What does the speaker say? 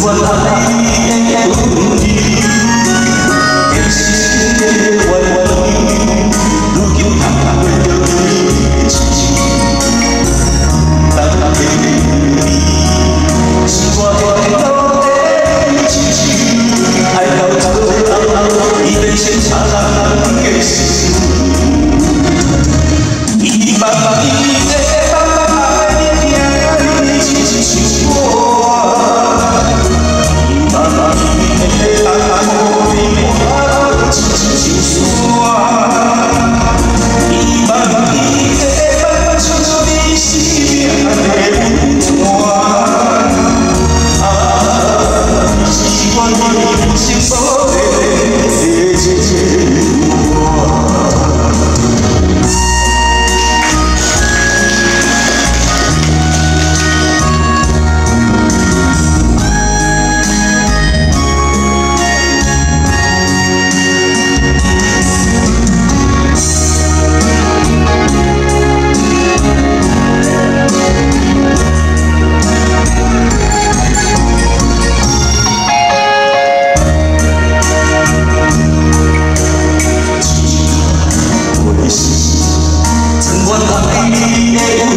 我的 وتقينا